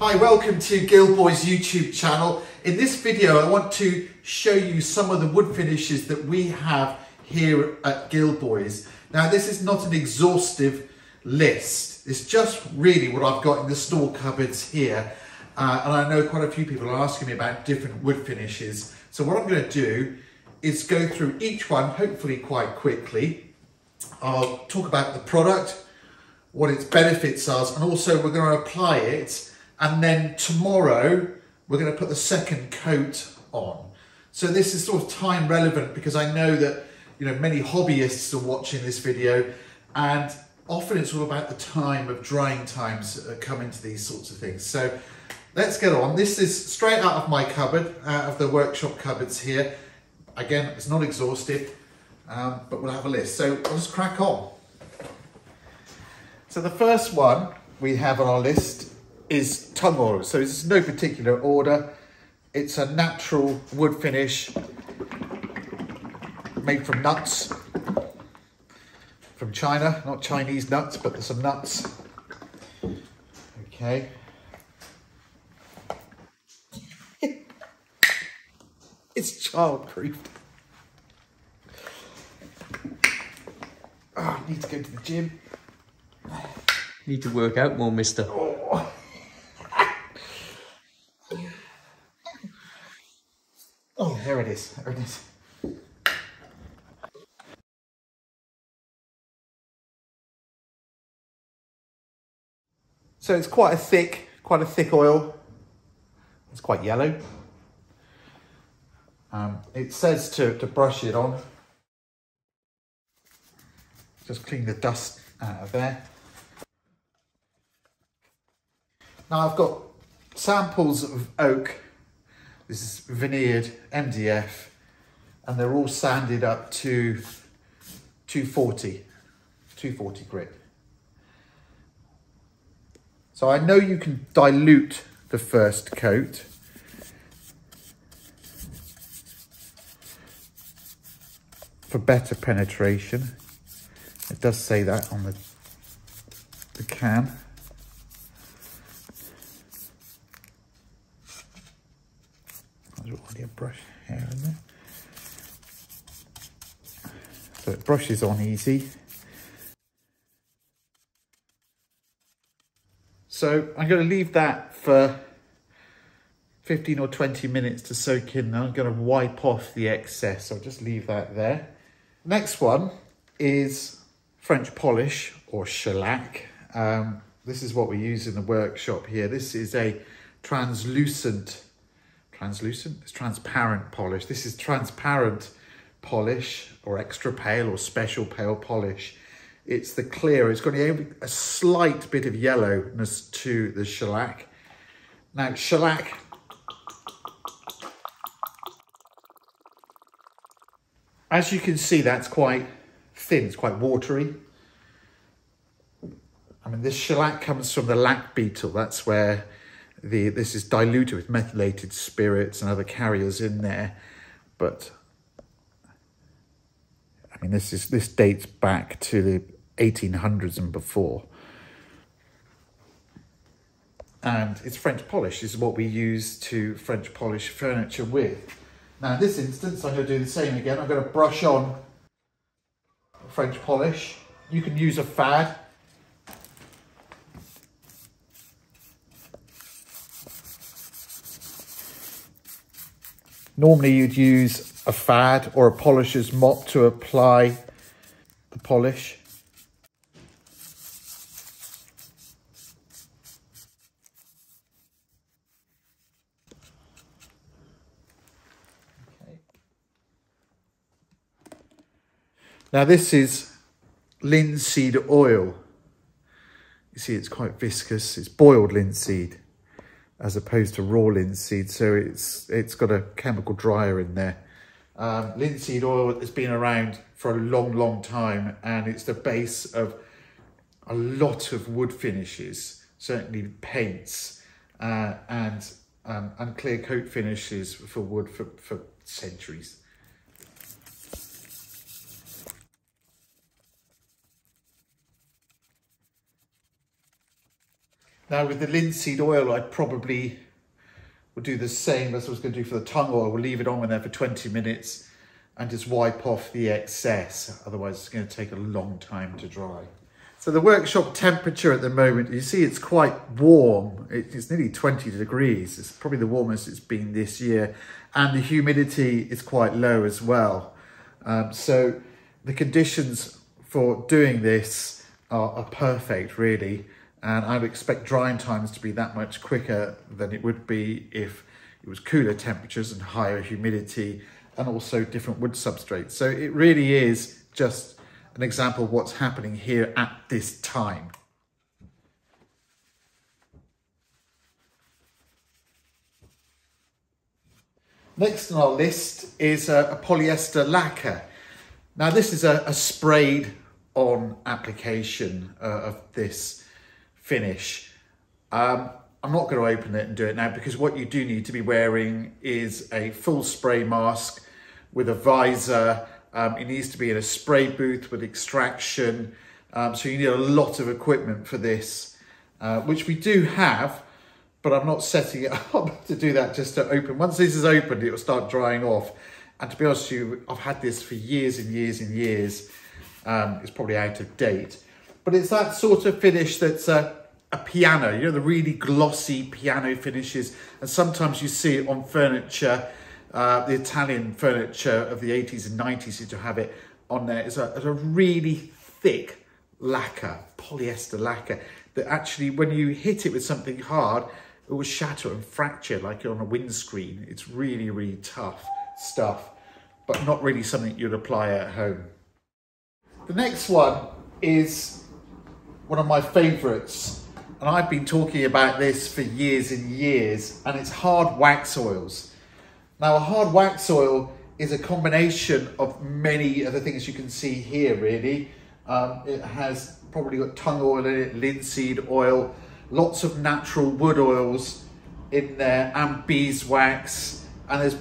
Hi, welcome to Gilboy's YouTube channel. In this video, I want to show you some of the wood finishes that we have here at Gilboy's. Now, this is not an exhaustive list. It's just really what I've got in the store cupboards here. Uh, and I know quite a few people are asking me about different wood finishes. So what I'm going to do is go through each one, hopefully quite quickly. I'll talk about the product, what its benefits are, and also we're going to apply it. And then tomorrow, we're going to put the second coat on. So this is sort of time relevant because I know that you know many hobbyists are watching this video and often it's all about the time of drying times that come into these sorts of things. So let's get on. This is straight out of my cupboard, out of the workshop cupboards here. Again, it's not exhaustive, um, but we'll have a list. So let's crack on. So the first one we have on our list is tung oil. So it's no particular order. It's a natural wood finish made from nuts from China, not Chinese nuts, but there's some nuts. Okay. it's child-proofed. Oh, ah, I need to go to the gym. Need to work out more, mister. Oh. oh, there it is. There it is. So it's quite a thick, quite a thick oil. It's quite yellow. Um, it says to, to brush it on. Just clean the dust out of there. Now I've got samples of oak. This is veneered MDF and they're all sanded up to 240, 240 grit. So I know you can dilute the first coat. For better penetration. It does say that on the, the can. There's already a brush here in there. So it brushes on easy. So I'm going to leave that for 15 or 20 minutes to soak in. I'm going to wipe off the excess. So I'll just leave that there. Next one is French polish or shellac. Um, this is what we use in the workshop here. This is a translucent, translucent, it's transparent polish. This is transparent polish or extra pale or special pale polish. It's the clear, it's got a slight bit of yellowness to the shellac. Now shellac, as you can see, that's quite thin, it's quite watery. I mean, this shellac comes from the lac beetle. That's where the this is diluted with methylated spirits and other carriers in there. But I mean, this is this dates back to the 1800s and before. And it's French polish this is what we use to French polish furniture with. Now in this instance, I'm going to do the same again. I'm going to brush on French polish. You can use a fad. Normally you'd use a fad or a polisher's mop to apply the polish. Now this is linseed oil. You see it's quite viscous. It's boiled linseed as opposed to raw linseed. So it's it's got a chemical dryer in there. Um, linseed oil has been around for a long, long time and it's the base of a lot of wood finishes, certainly paints uh, and, um, and clear coat finishes for wood for, for centuries. Now with the linseed oil, I probably would do the same as I was going to do for the tung oil. We'll leave it on there for 20 minutes and just wipe off the excess. Otherwise it's going to take a long time to dry. So the workshop temperature at the moment, you see it's quite warm. It's nearly 20 degrees. It's probably the warmest it's been this year. And the humidity is quite low as well. Um, so the conditions for doing this are, are perfect really and I would expect drying times to be that much quicker than it would be if it was cooler temperatures and higher humidity and also different wood substrates. So it really is just an example of what's happening here at this time. Next on our list is a, a polyester lacquer. Now this is a, a sprayed on application uh, of this finish. Um, I'm not going to open it and do it now because what you do need to be wearing is a full spray mask with a visor. Um, it needs to be in a spray booth with extraction. Um, so you need a lot of equipment for this, uh, which we do have, but I'm not setting it up to do that just to open. Once this is opened, it will start drying off. And to be honest with you, I've had this for years and years and years. Um, it's probably out of date. But it's that sort of finish that's a, a piano, you know, the really glossy piano finishes. And sometimes you see it on furniture, uh, the Italian furniture of the 80s and 90s used to have it on there. It's a, it's a really thick lacquer, polyester lacquer, that actually when you hit it with something hard, it will shatter and fracture like on a windscreen. It's really, really tough stuff, but not really something you'd apply at home. The next one is one of my favorites. And I've been talking about this for years and years, and it's hard wax oils. Now, a hard wax oil is a combination of many of the things you can see here, really. Um, it has probably got tung oil in it, linseed oil, lots of natural wood oils in there, and beeswax, and there's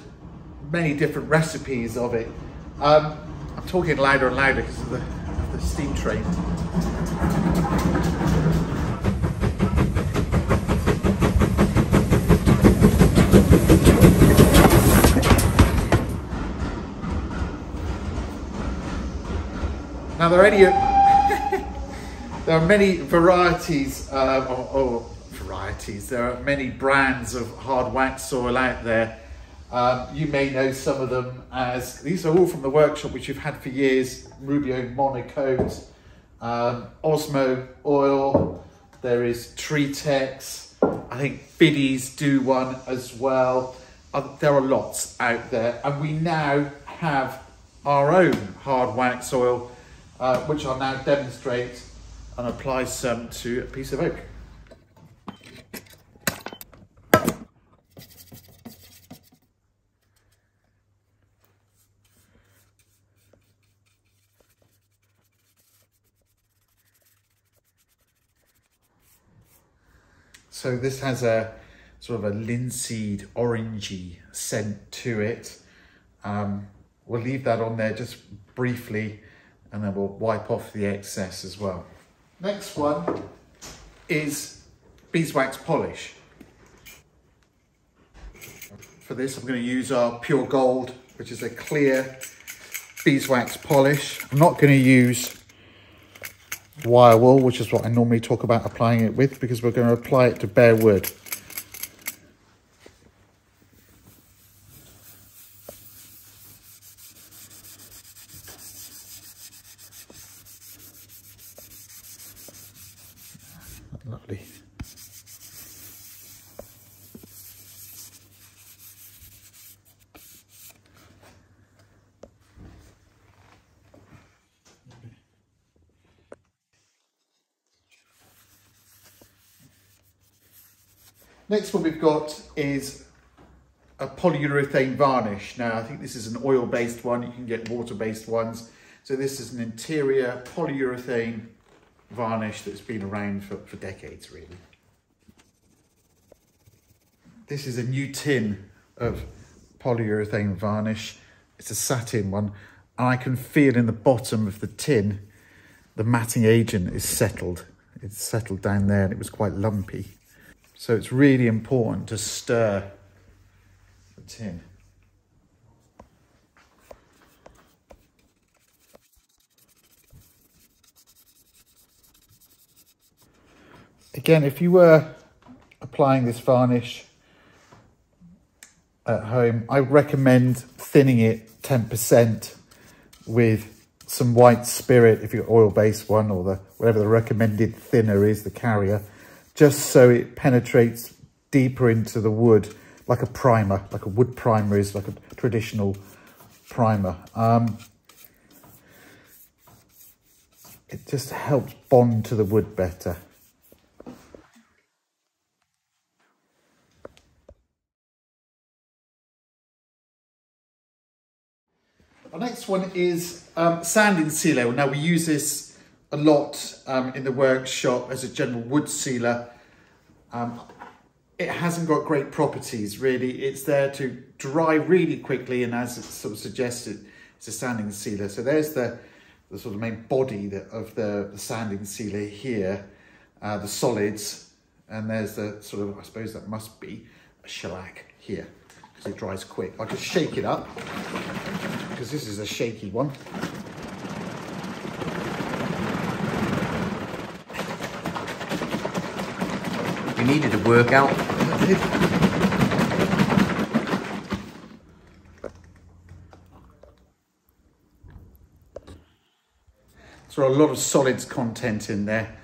many different recipes of it. Um, I'm talking louder and louder because of the, of the steam train. Now there are any, there are many varieties, uh, or, or, varieties, there are many brands of hard wax oil out there. Um, you may know some of them as, these are all from the workshop which you've had for years, Rubio Monocoat, um, Osmo Oil, there is Treatex, I think Fiddes do one as well. Uh, there are lots out there and we now have our own hard wax oil uh, which I'll now demonstrate and apply some to a piece of oak. So this has a sort of a linseed orangey scent to it. Um, we'll leave that on there just briefly and then we'll wipe off the excess as well. Next one is beeswax polish. For this, I'm going to use our Pure Gold, which is a clear beeswax polish. I'm not going to use wire wool, which is what I normally talk about applying it with, because we're going to apply it to bare wood. Lovely. Next one we've got is a polyurethane varnish. Now I think this is an oil-based one, you can get water-based ones. So this is an interior polyurethane varnish that's been around for, for decades really. This is a new tin of polyurethane varnish. It's a satin one and I can feel in the bottom of the tin the matting agent is settled. It's settled down there and it was quite lumpy. So it's really important to stir the tin. Again, if you were applying this varnish at home, I recommend thinning it 10% with some white spirit if you're oil-based one or the whatever the recommended thinner is, the carrier, just so it penetrates deeper into the wood like a primer, like a wood primer is like a traditional primer. Um, it just helps bond to the wood better. Our next one is um, sanding sealer. Now we use this a lot um, in the workshop as a general wood sealer. Um, it hasn't got great properties really. It's there to dry really quickly and as it's sort of suggested, it's a sanding sealer. So there's the, the sort of main body that, of the, the, sanding sealer here, uh, the solids, and there's the sort of, I suppose that must be a shellac here because it dries quick. I'll just shake it up because this is a shaky one. Needed a workout. there are a lot of solids content in there.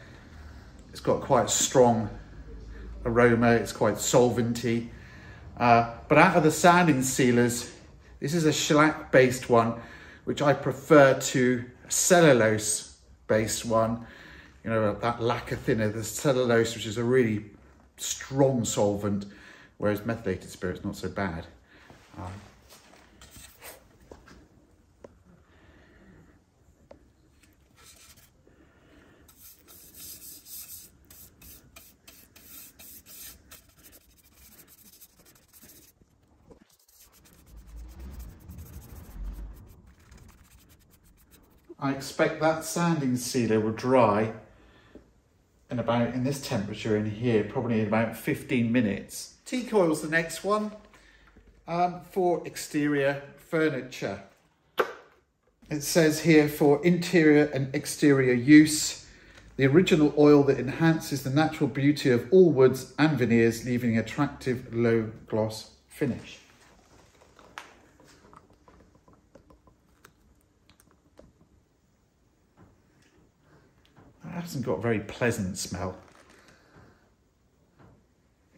It's got quite a strong aroma, it's quite solventy. Uh, but out of the sanding sealers, this is a shellac based one, which I prefer to a cellulose based one. You know, that lacquer thinner, the cellulose, which is a really strong solvent, whereas methylated spirit's not so bad. Um, I expect that sanding sealer will dry about, in this temperature in here, probably in about 15 minutes. Teak oil's the next one um, for exterior furniture. It says here for interior and exterior use, the original oil that enhances the natural beauty of all woods and veneers, leaving an attractive low gloss finish. Hasn't got a very pleasant smell.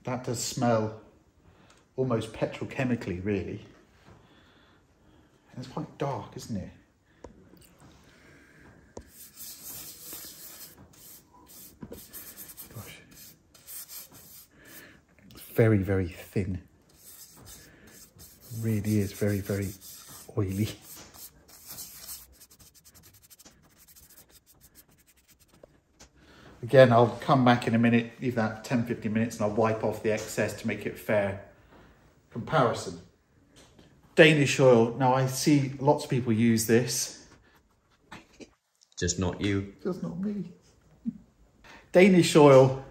That does smell almost petrochemically, really. And it's quite dark, isn't it? Gosh. It's very, very thin. It really is very, very oily. Again, I'll come back in a minute, leave that 10, 15 minutes, and I'll wipe off the excess to make it fair comparison. Danish oil. Now, I see lots of people use this. Just not you. Just not me. Danish oil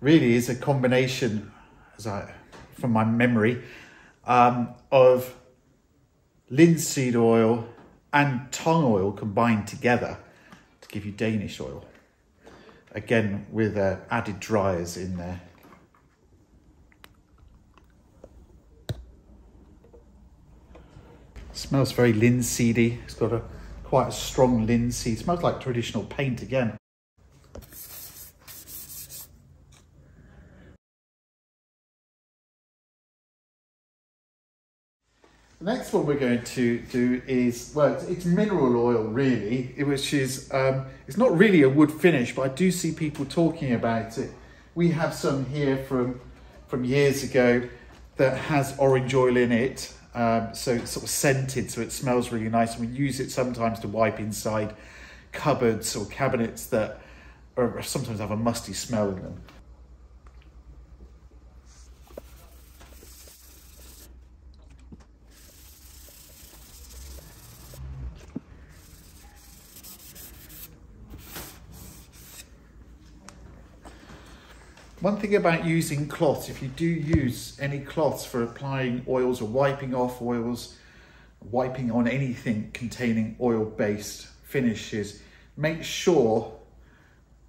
really is a combination, as I, from my memory, um, of linseed oil and tung oil combined together to give you Danish oil again with uh, added dryers in there. Smells very linseedy. It's got a quite a strong linseed. Smells like traditional paint again. The next one we're going to do is, well, it's, it's mineral oil really, which is, um, it's not really a wood finish, but I do see people talking about it. We have some here from, from years ago that has orange oil in it. Um, so it's sort of scented, so it smells really nice. And we use it sometimes to wipe inside cupboards or cabinets that are, sometimes have a musty smell in them. One thing about using cloths, if you do use any cloths for applying oils or wiping off oils, wiping on anything containing oil-based finishes, make sure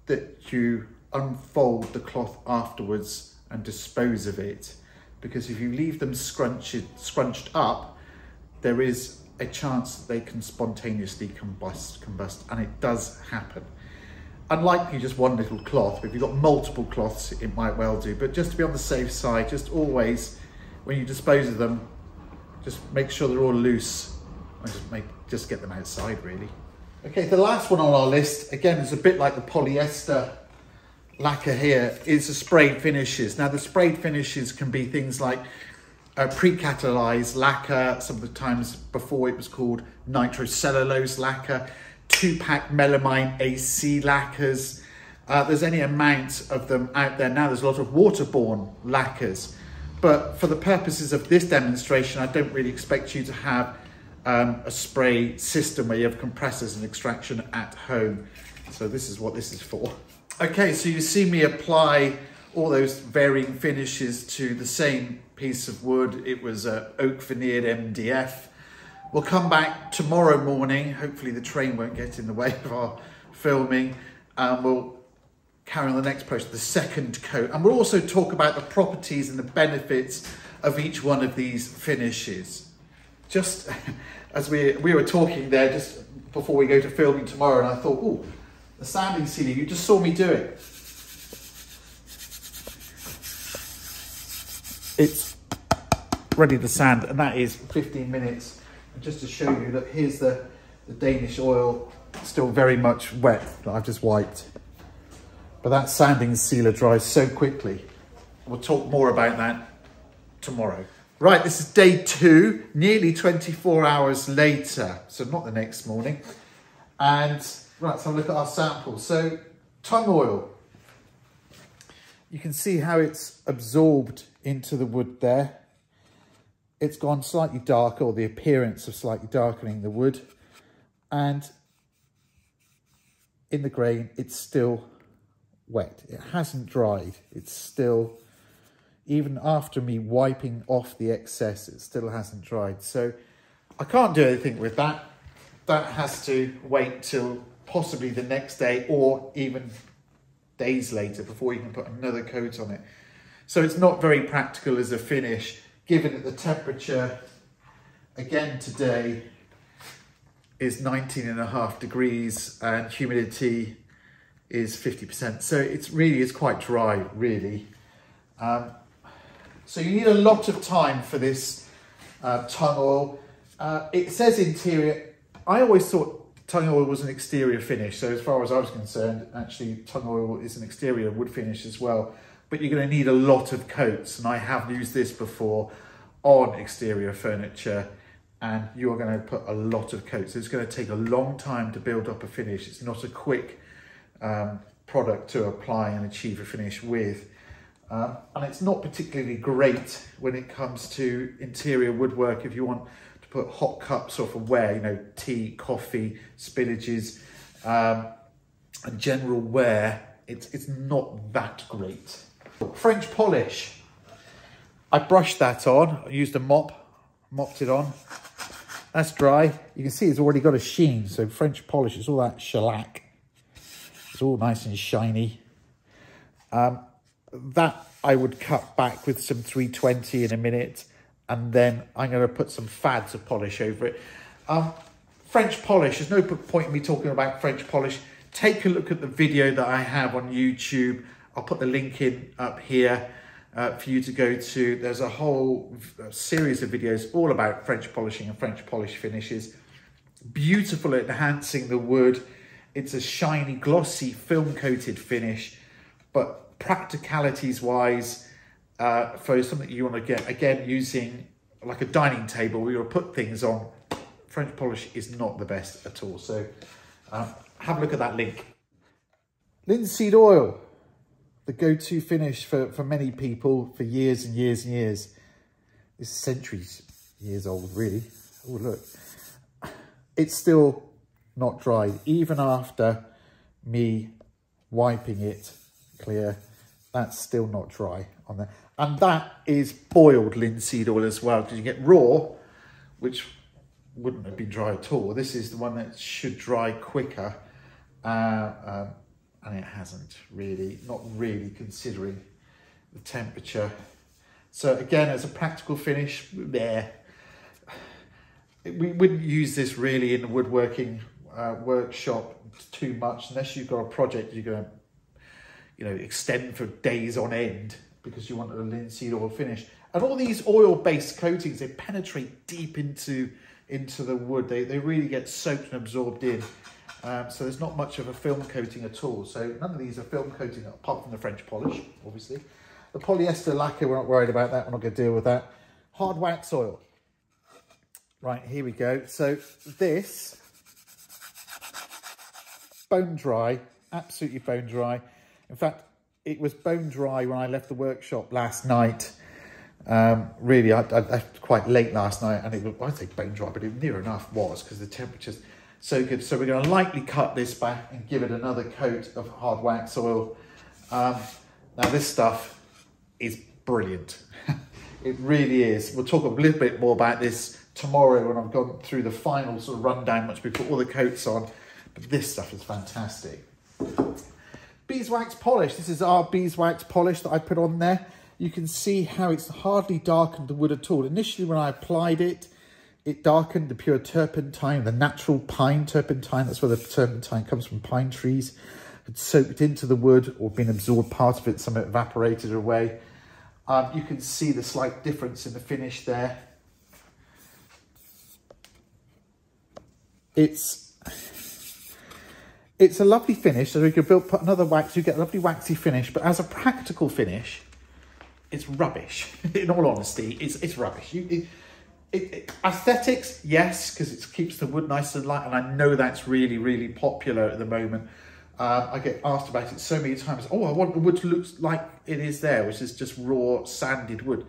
that you unfold the cloth afterwards and dispose of it. Because if you leave them scrunched, scrunched up, there is a chance that they can spontaneously combust, combust and it does happen. Unlikely just one little cloth, but if you've got multiple cloths, it might well do. But just to be on the safe side, just always, when you dispose of them, just make sure they're all loose and just, make, just get them outside really. Okay, the last one on our list, again, is a bit like the polyester lacquer here, is the sprayed finishes. Now the sprayed finishes can be things like uh, pre-catalyzed lacquer, some of the times before it was called nitrocellulose lacquer, two-pack melamine AC lacquers. Uh, there's any amount of them out there now. There's a lot of waterborne lacquers. But for the purposes of this demonstration, I don't really expect you to have um, a spray system where you have compressors and extraction at home. So this is what this is for. Okay, so you see me apply all those varying finishes to the same piece of wood. It was a oak veneered MDF. We'll come back tomorrow morning. Hopefully the train won't get in the way of our filming. And we'll carry on the next post, the second coat. And we'll also talk about the properties and the benefits of each one of these finishes. Just as we, we were talking there, just before we go to filming tomorrow, and I thought, oh, the sanding sealer, you just saw me do it. It's ready to sand, and that is 15 minutes. Just to show you, look, here's the, the Danish oil, still very much wet that I've just wiped. But that sanding sealer dries so quickly. We'll talk more about that tomorrow. Right, this is day two, nearly 24 hours later. So not the next morning. And right, a look at our sample. So tung oil. You can see how it's absorbed into the wood there. It's gone slightly darker, or the appearance of slightly darkening the wood. And in the grain, it's still wet. It hasn't dried. It's still, even after me wiping off the excess, it still hasn't dried. So I can't do anything with that. That has to wait till possibly the next day or even days later before you can put another coat on it. So it's not very practical as a finish, given that the temperature, again today, is 19 and a half degrees and humidity is 50%. So it's really is quite dry, really. Um, so you need a lot of time for this uh, tung oil. Uh, it says interior. I always thought tung oil was an exterior finish. So as far as I was concerned, actually tung oil is an exterior wood finish as well. But you're going to need a lot of coats. And I have used this before on exterior furniture and you're going to put a lot of coats. It's going to take a long time to build up a finish. It's not a quick um, product to apply and achieve a finish with. Um, and it's not particularly great when it comes to interior woodwork if you want to put hot cups off of wear, you know, tea, coffee, spillages, um, and general wear, it's, it's not that great. French polish. I brushed that on, I used a mop, mopped it on. That's dry. You can see it's already got a sheen, so French polish, it's all that shellac It's all nice and shiny. Um, that I would cut back with some 320 in a minute and then I'm going to put some fads of polish over it. Um, French polish, there's no point in me talking about French polish. Take a look at the video that I have on YouTube. I'll put the link in up here uh, for you to go to. There's a whole series of videos all about French polishing and French polish finishes. Beautiful at enhancing the wood it's a shiny, glossy, film-coated finish, but practicalities-wise, uh, for something you want to get, again, using like a dining table where you'll put things on, French polish is not the best at all. So um, have a look at that link. Linseed oil, the go-to finish for, for many people for years and years and years. It's centuries years old, really. Oh, look. It's still not dry, even after me wiping it clear That's still not dry on there. And that is boiled linseed oil as well, because you get raw, which wouldn't have been dry at all. This is the one that should dry quicker. Uh, um, and it hasn't really, not really considering the temperature. So again, as a practical finish, there. We wouldn't use this really in the woodworking uh, workshop too much unless you've got a project you're going to, you know, extend for days on end because you want a linseed oil finish. And all these oil-based coatings, they penetrate deep into into the wood. They, they really get soaked and absorbed in. Um, so there's not much of a film coating at all. So none of these are film coating apart from the French polish, obviously. The polyester lacquer, we're not worried about that. We're not going to deal with that. Hard wax oil. Right, here we go. So this, bone dry, absolutely bone dry. In fact, it was bone dry when I left the workshop last night. Um, really, I, I, left quite late last night and it was, I'd say bone dry, but it near enough was because the temperature's so good. So we're going to lightly cut this back and give it another coat of hard wax oil. Um, now this stuff is brilliant. it really is. We'll talk a little bit more about this tomorrow when I've gone through the final sort of rundown, which we put all the coats on. But this stuff is fantastic. Beeswax polish. This is our beeswax polish that I put on there you can see how it's hardly darkened the wood at all. Initially, when I applied it, it darkened the pure turpentine, the natural pine turpentine. That's where the turpentine comes from, pine trees. Had soaked into the wood or been absorbed part of it, some evaporated away. Um, you can see the slight difference in the finish there. It's it's a lovely finish. So we could build put another wax, you get a lovely waxy finish. But as a practical finish, it's rubbish. In all honesty, it's it's rubbish. You, it, it, it, aesthetics, yes, because it keeps the wood nice and light, and I know that's really, really popular at the moment. Um, I get asked about it so many times. Oh, I want the wood to look like it is there, which is just raw, sanded wood.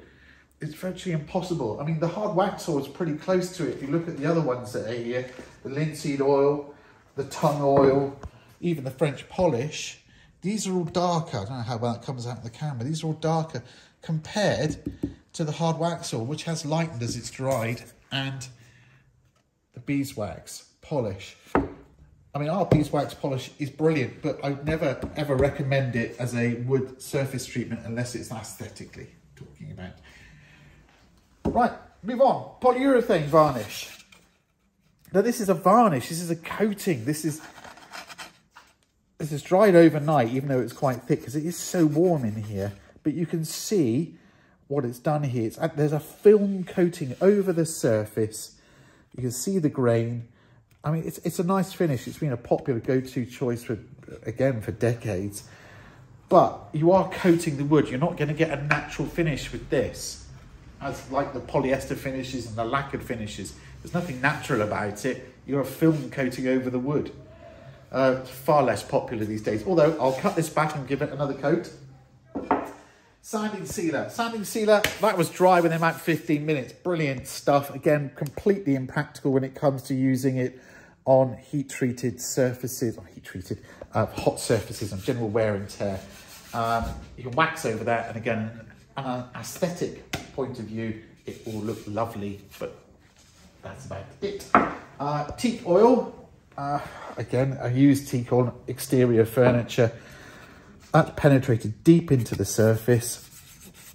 It's virtually impossible. I mean, the hard wax oil is pretty close to it. If you look at the other ones that are here, the linseed oil, the tung oil, even the French polish, these are all darker. I don't know how well that comes out in the camera. These are all darker compared to the hard wax oil, which has lightened as it's dried, and the beeswax polish. I mean, our beeswax polish is brilliant, but I would never ever recommend it as a wood surface treatment unless it's aesthetically talking about. Right, move on. Polyurethane varnish. Now this is a varnish, this is a coating, this is this is dried overnight, even though it's quite thick, because it is so warm in here but you can see what it's done here. It's, there's a film coating over the surface. You can see the grain. I mean, it's, it's a nice finish. It's been a popular go-to choice for, again, for decades. But you are coating the wood. You're not going to get a natural finish with this. As like the polyester finishes and the lacquered finishes. There's nothing natural about it. You're a film coating over the wood. Uh, far less popular these days. Although I'll cut this back and give it another coat. Sanding sealer. Sanding sealer, that was dry within about 15 minutes. Brilliant stuff. Again, completely impractical when it comes to using it on heat-treated surfaces, or heat-treated, uh, hot surfaces and general wear and tear. Um, you can wax over that, and again, an aesthetic point of view, it will look lovely, but that's about it. Uh, teak oil. Uh, again, I use teak on exterior furniture. That's penetrated deep into the surface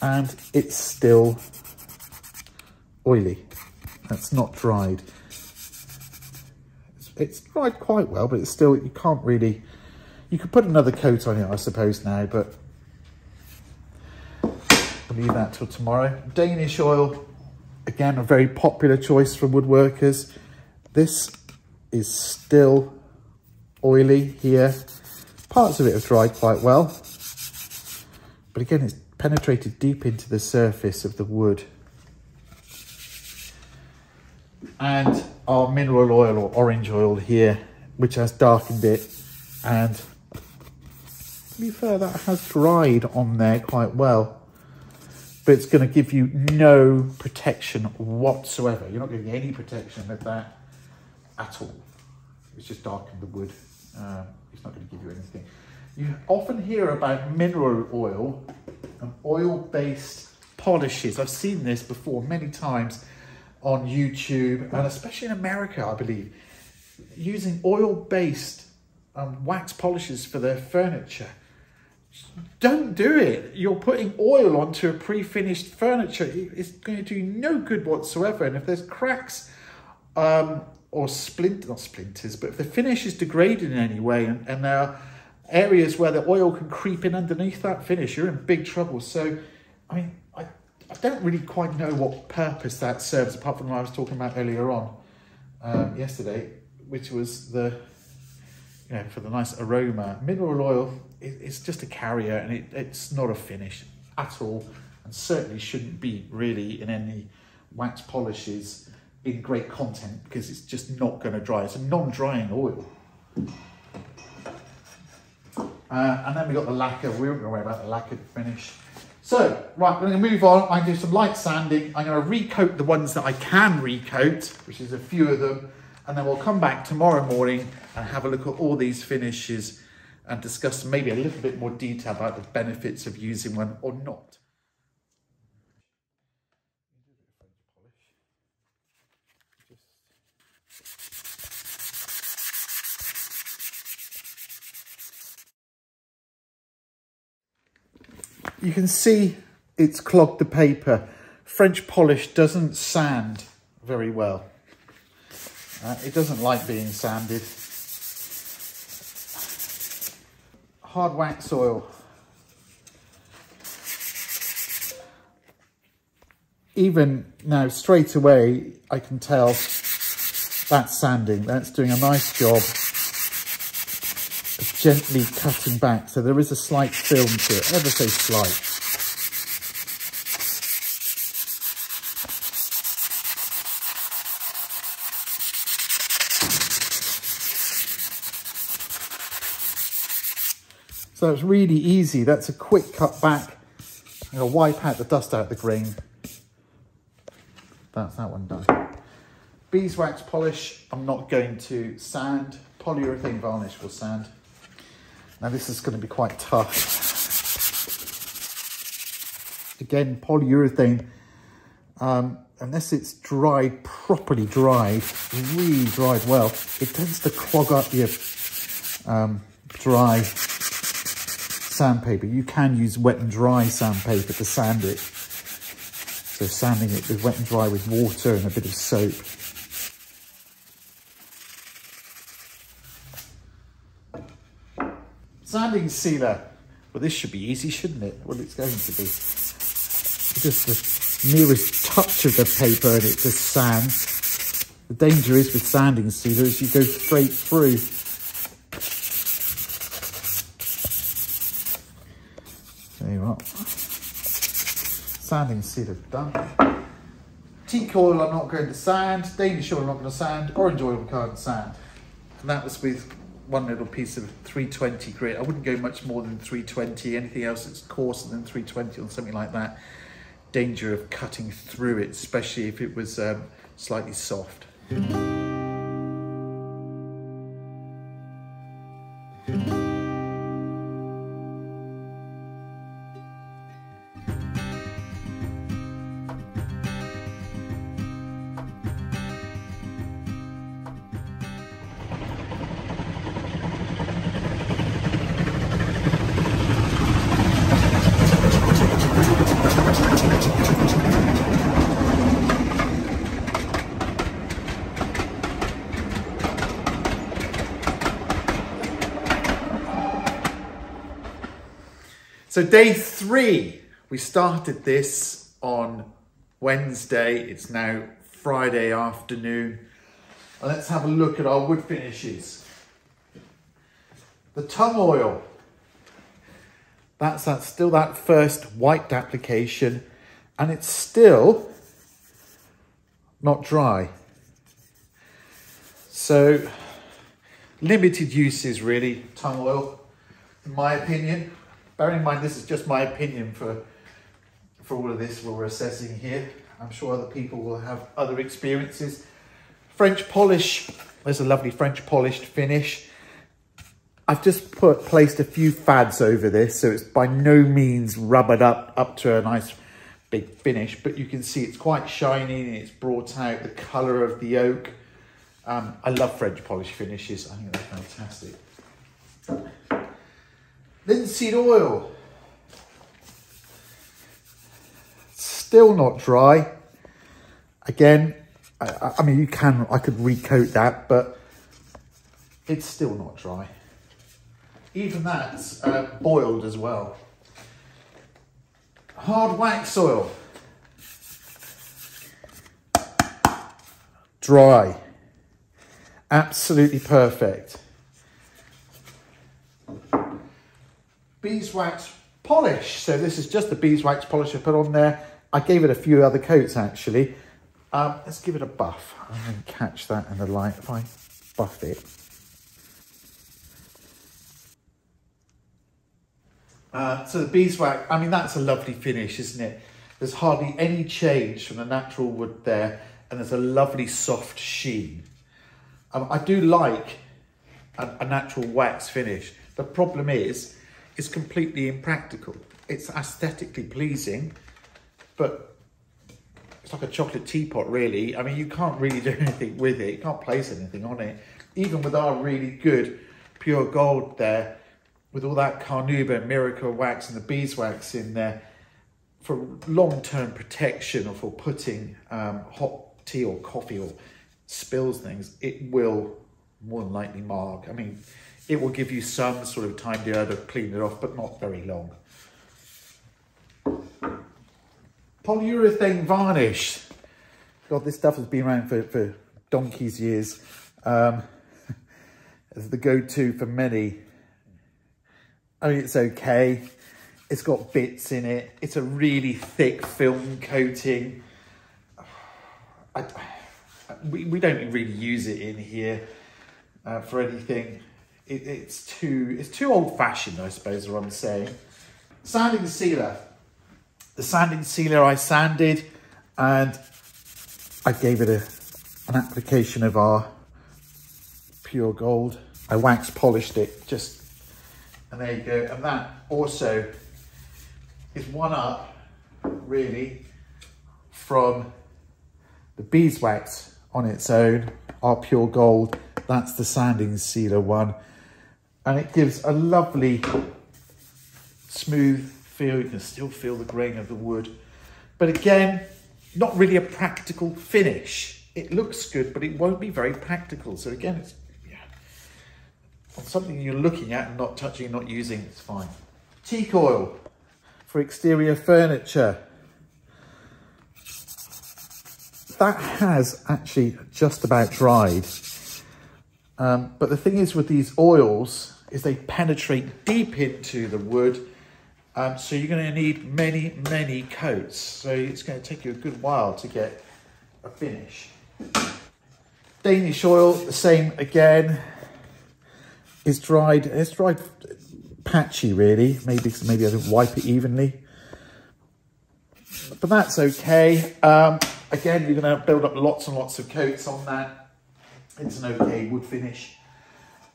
and it's still oily. That's not dried. It's, it's dried quite well, but it's still, you can't really, you could put another coat on it, I suppose now, but I'll leave that till tomorrow. Danish oil, again, a very popular choice for woodworkers. This is still oily here. Parts of it have dried quite well. But again, it's penetrated deep into the surface of the wood. And our mineral oil or orange oil here, which has darkened it. And to be fair, that has dried on there quite well. But it's going to give you no protection whatsoever. You're not getting any protection with that at all. It's just darkened the wood. Um, it's not going to give you anything. You often hear about mineral oil and oil-based polishes. I've seen this before many times on YouTube and especially in America, I believe, using oil-based um, wax polishes for their furniture. Don't do it. You're putting oil onto a pre-finished furniture. It's going to do no good whatsoever. And if there's cracks um, or splint, not splinters, but if the finish is degraded in any way and, and there are areas where the oil can creep in underneath that finish, you're in big trouble. So, I mean, I, I don't really quite know what purpose that serves, apart from what I was talking about earlier on um, yesterday, which was the, you know, for the nice aroma. Mineral oil, it, it's just a carrier and it, it's not a finish at all, and certainly shouldn't be really in any wax polishes in great content because it's just not going to dry. It's a non-drying oil. Uh, and then we got the lacquer. We won't worry about the lacquered finish. So, right, we're going to move on. I'm going to do some light sanding. I'm going to recoat the ones that I can recoat, which is a few of them. And then we'll come back tomorrow morning and have a look at all these finishes and discuss maybe a little bit more detail about the benefits of using one or not. You can see it's clogged the paper. French polish doesn't sand very well. Uh, it doesn't like being sanded. Hard wax oil. Even now, straight away, I can tell that's sanding. That's doing a nice job gently cutting back. So there is a slight film to it, ever so slight. So it's really easy. That's a quick cut back. I'm going to wipe out the dust out of the grain. That's that one done. Beeswax polish, I'm not going to sand. Polyurethane varnish will sand. Now this is going to be quite tough. Again, polyurethane, um, unless it's dried, properly dried, really dried well, it tends to clog up your um, dry sandpaper. You can use wet and dry sandpaper to sand it. So sanding it with wet and dry with water and a bit of soap. Sealer. Well, this should be easy, shouldn't it? Well, it's going to be. Just the nearest touch of the paper and it just sands. The danger is with sanding sealer is you go straight through. There you are. Sanding sealer done. Teak oil I'm not going to sand. Danish oil I'm not going to sand. Orange oil we can't sand. And that was with one little piece of 320 grit. I wouldn't go much more than 320. Anything else that's coarser than 320 or something like that, danger of cutting through it, especially if it was um, slightly soft. So day three, we started this on Wednesday. It's now Friday afternoon. And let's have a look at our wood finishes. The tung oil. That's that, still that first wiped application and it's still not dry. So limited uses really, tung oil, in my opinion. Bearing in mind this is just my opinion for, for all of this we're assessing here. I'm sure other people will have other experiences. French polish, there's a lovely French polished finish. I've just put placed a few fads over this, so it's by no means rubbered up up to a nice big finish, but you can see it's quite shiny and it's brought out the colour of the oak. Um, I love French polish finishes. I think they're fantastic. Linseed oil. Still not dry. Again, I, I mean, you can, I could recoat that, but it's still not dry. Even that's uh, boiled as well. Hard wax oil. Dry. Absolutely perfect. Beeswax polish. So this is just the beeswax polish I put on there. I gave it a few other coats actually. Um, let's give it a buff. To catch that in the light if I buff it. Uh, so the beeswax, I mean, that's a lovely finish, isn't it? There's hardly any change from the natural wood there, and there's a lovely soft sheen. Um, I do like a, a natural wax finish. The problem is, it's completely impractical. It's aesthetically pleasing, but it's like a chocolate teapot, really. I mean, you can't really do anything with it. You can't place anything on it. Even with our really good pure gold there, with all that carnauba miracle wax and the beeswax in there for long-term protection or for putting um, hot tea or coffee or spills things, it will more than likely mark. I mean, it will give you some sort of time to to clean it off, but not very long. Polyurethane varnish. God, this stuff has been around for, for donkey's years. Um, as the go-to for many I mean, it's okay. It's got bits in it. It's a really thick film coating. I, we, we don't really use it in here uh, for anything. It, it's too it's too old fashioned, I suppose, is what I'm saying. Sanding sealer. The sanding sealer I sanded and I gave it a, an application of our pure gold. I wax polished it just and there you go. And that also is one up, really, from the beeswax on its own, our pure gold. That's the sanding sealer one. And it gives a lovely smooth feel. You can still feel the grain of the wood. But again, not really a practical finish. It looks good, but it won't be very practical. So again, it's something you're looking at and not touching, not using, it's fine. Teak oil for exterior furniture. That has actually just about dried. Um, but the thing is with these oils is they penetrate deep into the wood. Um, so you're going to need many, many coats. So it's going to take you a good while to get a finish. Danish oil, the same again It's dried. It's dried patchy, really. Maybe maybe I didn't wipe it evenly. But that's okay. Um, again, you're going to build up lots and lots of coats on that. It's an okay wood finish.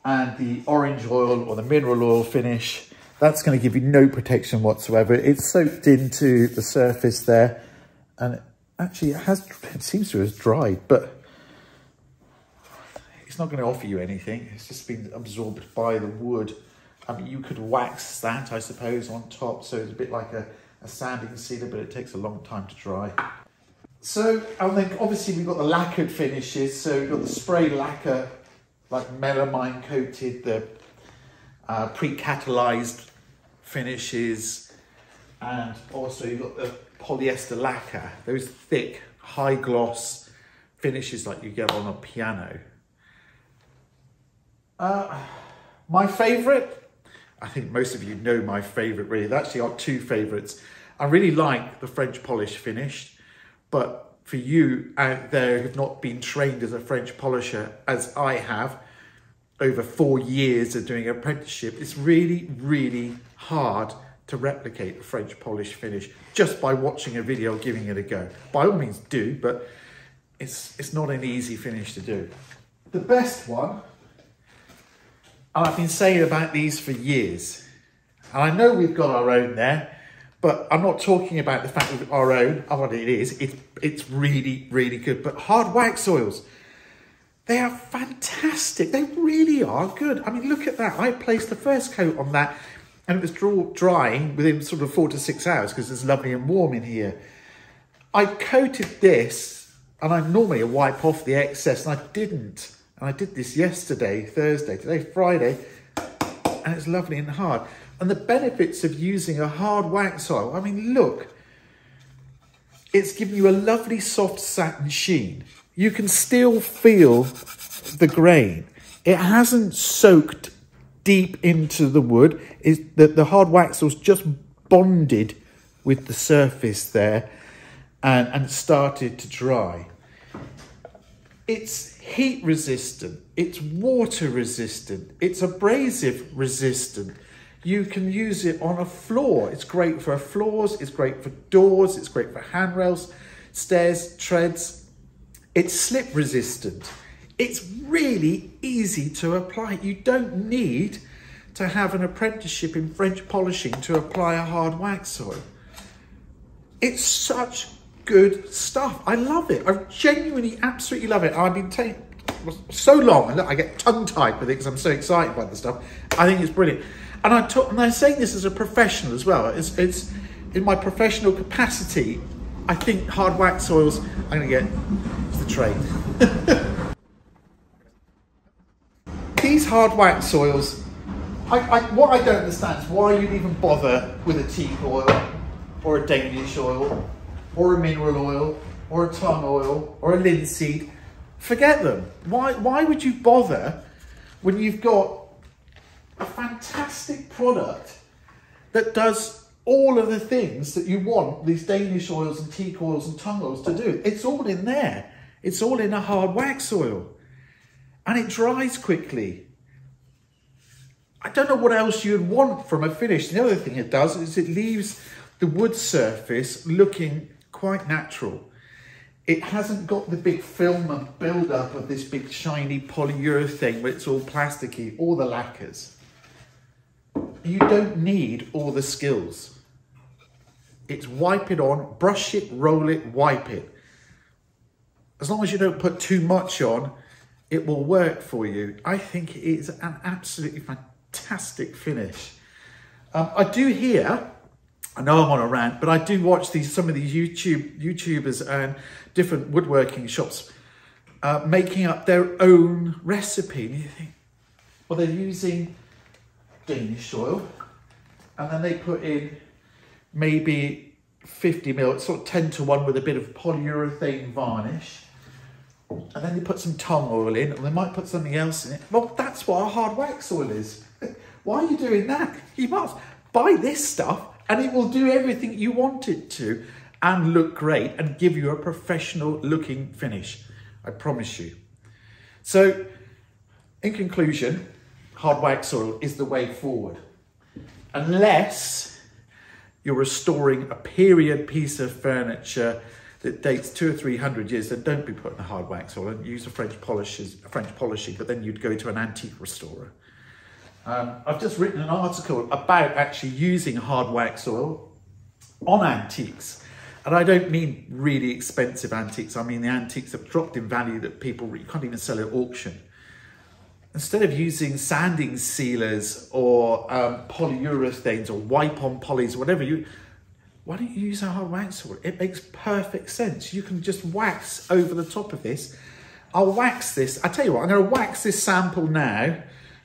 And the orange oil or the mineral oil finish, that's going to give you no protection whatsoever. It's soaked into the surface there. And actually, it has it seems to have dried, but it's not going to offer you anything. It's just been absorbed by the wood. I mean, you could wax that, I suppose, on top. So it's a bit like a, a sanding sealer, but it takes a long time to dry. So, and then obviously we've got the lacquered finishes. So we've got the spray lacquer, like melamine coated, the uh, pre-catalyzed finishes. And also you've got the polyester lacquer, those thick, high gloss finishes like you get on a piano. Uh, my favourite, I think most of you know my favourite really. Actually are two favourites. I really like the French polish finish, but for you out there who've not been trained as a French polisher as I have, over four years of doing apprenticeship, it's really, really hard to replicate the French polish finish just by watching a video, giving it a go. By all means do, but it's, it's not an easy finish to do. The best one And I've been saying about these for years. And I know we've got our own there, but I'm not talking about the fact of our own. Oh, it is. It's, it's really, really good. But hard wax oils, they are fantastic. They really are good. I mean, look at that. I placed the first coat on that and it was draw, drying within sort of four to six hours because it's lovely and warm in here. I coated this and I normally wipe off the excess and I didn't. And I did this yesterday, Thursday, today, Friday, and it's lovely and hard. And the benefits of using a hard wax oil, I mean, look, it's giving you a lovely soft satin sheen. You can still feel the grain. It hasn't soaked deep into the wood. Is that the hard wax was just bonded with the surface there and, and started to dry. It's heat resistant, it's water resistant, it's abrasive resistant. You can use it on a floor. It's great for floors, it's great for doors, it's great for handrails, stairs, treads. It's slip resistant. It's really easy to apply. You don't need to have an apprenticeship in French polishing to apply a hard wax oil. It's such good stuff. I love it. I genuinely, absolutely love it. I've been taking so long, and look, I get tongue-tied with it because I'm so excited by the stuff. I think it's brilliant. And, I talk, and I'm saying this as a professional as well. It's, it's in my professional capacity, I think hard wax oils, I'm going to get, the trade. These hard wax oils, I, I, what I don't understand is why you'd even bother with a teak oil or a Danish oil or a mineral oil or a tung oil or a linseed. Forget them. Why, why would you bother when you've got a fantastic product that does all of the things that you want these Danish oils and teak oils and tung oils to do? It's all in there. It's all in a hard wax oil. And it dries quickly. I don't know what else you'd want from a finish. The other thing it does is it leaves the wood surface looking quite natural. It hasn't got the big film and build up of this big shiny polyurethane where it's all plasticky, all the lacquers. You don't need all the skills. It's wipe it on, brush it, roll it, wipe it. As long as you don't put too much on, it will work for you. I think it is an absolutely fantastic finish. Um, I do hear I know I'm on a rant, but I do watch these some of these YouTube YouTubers and different woodworking shops uh, making up their own recipe. And you think, well, they're using Danish oil, and then they put in maybe 50 mil, it's sort of 10 to 1 with a bit of polyurethane varnish. And then they put some tung oil in, and they might put something else in it. Well, that's what a hard wax oil is. Why are you doing that? You must buy this stuff and it will do everything you want it to and look great and give you a professional looking finish. I promise you. So, in conclusion, hard wax oil is the way forward. Unless you're restoring a period piece of furniture that dates two or three hundred years, then don't be putting a hard wax oil and use a French polishes, a French polishing, but then you'd go to an antique restorer. Um, I've just written an article about actually using hard wax oil on antiques. And I don't mean really expensive antiques. I mean the antiques have dropped in value that people, you can't even sell at auction. Instead of using sanding sealers or um, polyurethanes or wipe-on polys or whatever, you, why don't you use a hard wax oil? It makes perfect sense. You can just wax over the top of this. I'll wax this. I tell you what, I'm going to wax this sample now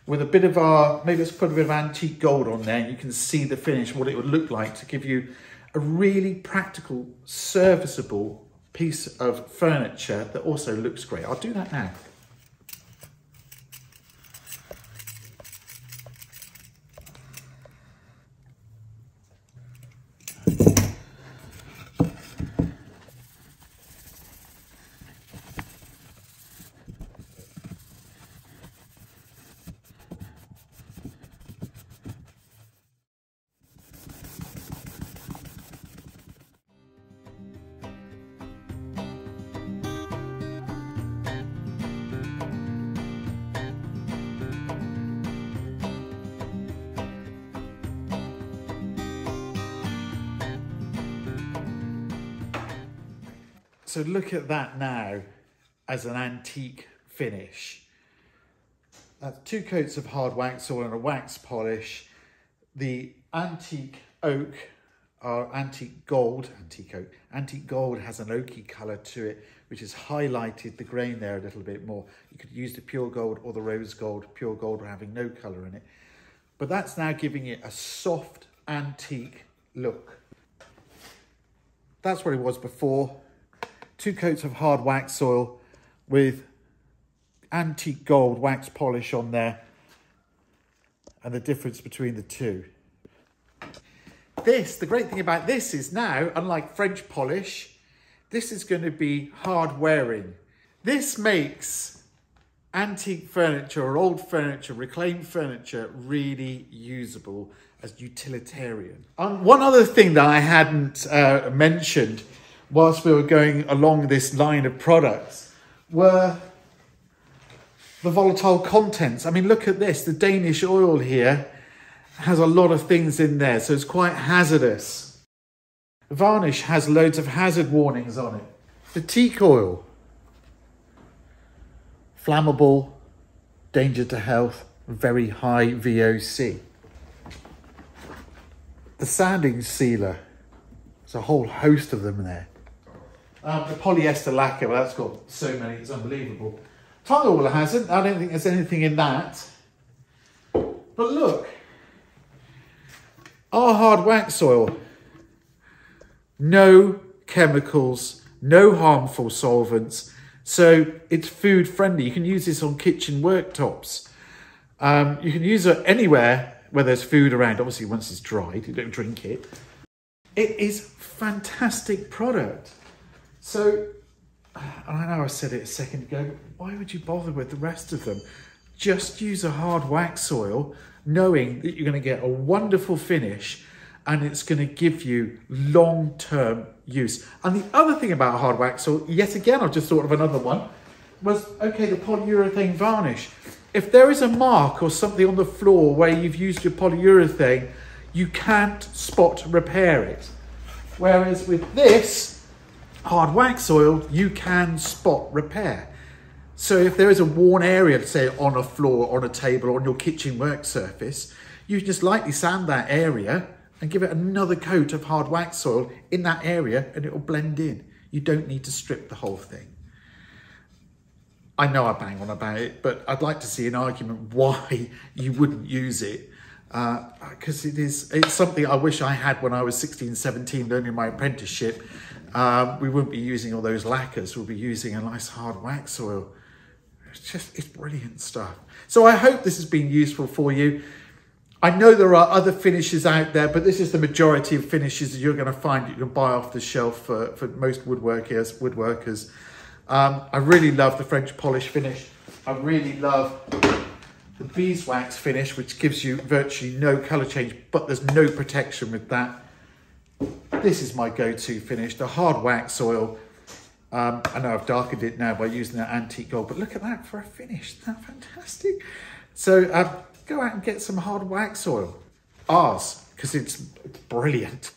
with a bit of our, maybe let's put a bit of antique gold on there and you can see the finish, what it would look like to give you a really practical, serviceable piece of furniture that also looks great. I'll do that now. So look at that now as an antique finish. That's two coats of hard wax oil and a wax polish. The antique oak our antique gold, antique oak, antique gold has an oaky colour to it, which has highlighted the grain there a little bit more. You could use the pure gold or the rose gold, pure gold having no colour in it. But that's now giving it a soft antique look. That's what it was before. Two coats of hard wax oil with antique gold wax polish on there and the difference between the two. This, the great thing about this is now, unlike French polish, this is going to be hard wearing. This makes antique furniture or old furniture, reclaimed furniture, really usable as utilitarian. Um, one other thing that I hadn't uh, mentioned whilst we were going along this line of products were the volatile contents. I mean, look at this, the Danish oil here has a lot of things in there, so it's quite hazardous. Varnish has loads of hazard warnings on it. The teak oil, flammable, danger to health, very high VOC. The sanding sealer, there's a whole host of them there. Um, the polyester lacquer, well, that's got so many, it's unbelievable. Tung oil hasn't, I don't think there's anything in that. But look, our hard wax oil, no chemicals, no harmful solvents. So it's food friendly. You can use this on kitchen worktops. Um, you can use it anywhere where there's food around. Obviously, once it's dried, you don't drink it. It is fantastic product. So, I know I said it a second ago, but why would you bother with the rest of them? Just use a hard wax oil knowing that you're going to get a wonderful finish and it's going to give you long-term use. And the other thing about hard wax, so yet again, I've just thought of another one, was, okay, the polyurethane varnish. If there is a mark or something on the floor where you've used your polyurethane, you can't spot repair it. Whereas with this hard wax oil, you can spot repair. So if there is a worn area, say on a floor, on a table, on your kitchen work surface, you just lightly sand that area and give it another coat of hard wax oil in that area and it will blend in. You don't need to strip the whole thing. I know I bang on about it, but I'd like to see an argument why you wouldn't use it. Because uh, it is, it's something I wish I had when I was 16, 17, learning my apprenticeship. Um, we wouldn't be using all those lacquers, we'll be using a nice hard wax oil. It's just, it's brilliant stuff. So I hope this has been useful for you. I know there are other finishes out there, but this is the majority of finishes that you're going to find you can buy off the shelf for, for most woodworkers. woodworkers. Um, I really love the French polish finish. I really love the beeswax finish, which gives you virtually no colour change, but there's no protection with that. This is my go-to finish, the hard wax oil. Um, I know I've darkened it now by using that antique gold, but look at that for a finish. Isn't that fantastic? So um, go out and get some hard wax oil. Ours, because it's, it's brilliant.